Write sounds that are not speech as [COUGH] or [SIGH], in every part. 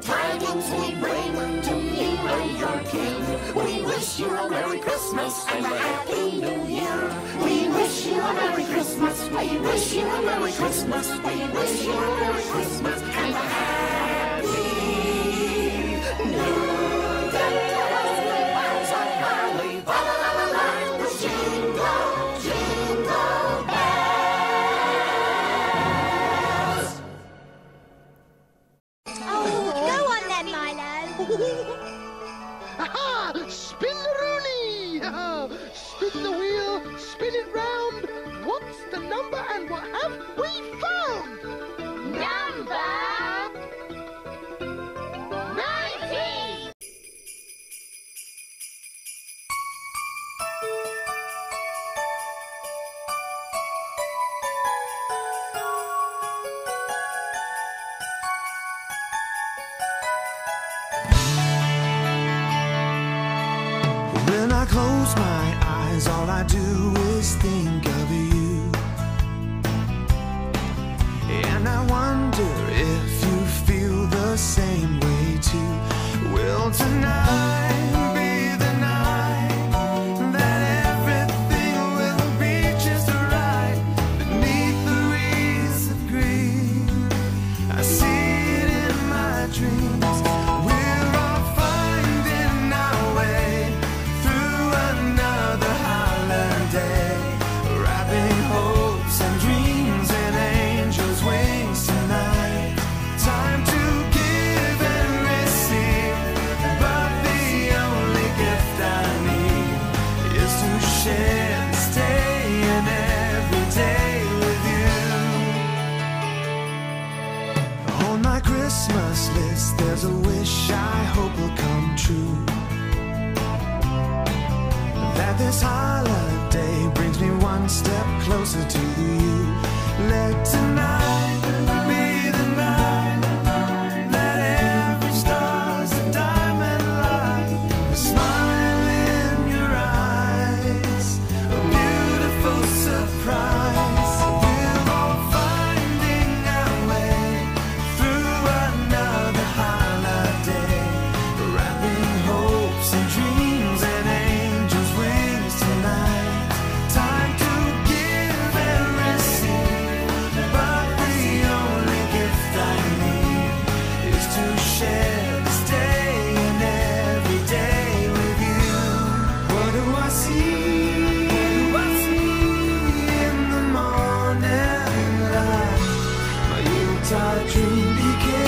tidings we bring to you and your king. We wish you a Merry Christmas and a Happy New Year. We wish you a Merry Christmas. We wish you a Merry Christmas. We wish you a Merry Christmas and a Happy Spin the Rooney! [LAUGHS] spin the wheel, spin it round. What's the number and what have we found? close my eyes, all I do is chance staying every day with you. On my Christmas list, there's a wish I hope will come true. That this holiday brings me one step closer to you. Let tonight. to begin.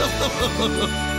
Ha ha ha ha ha!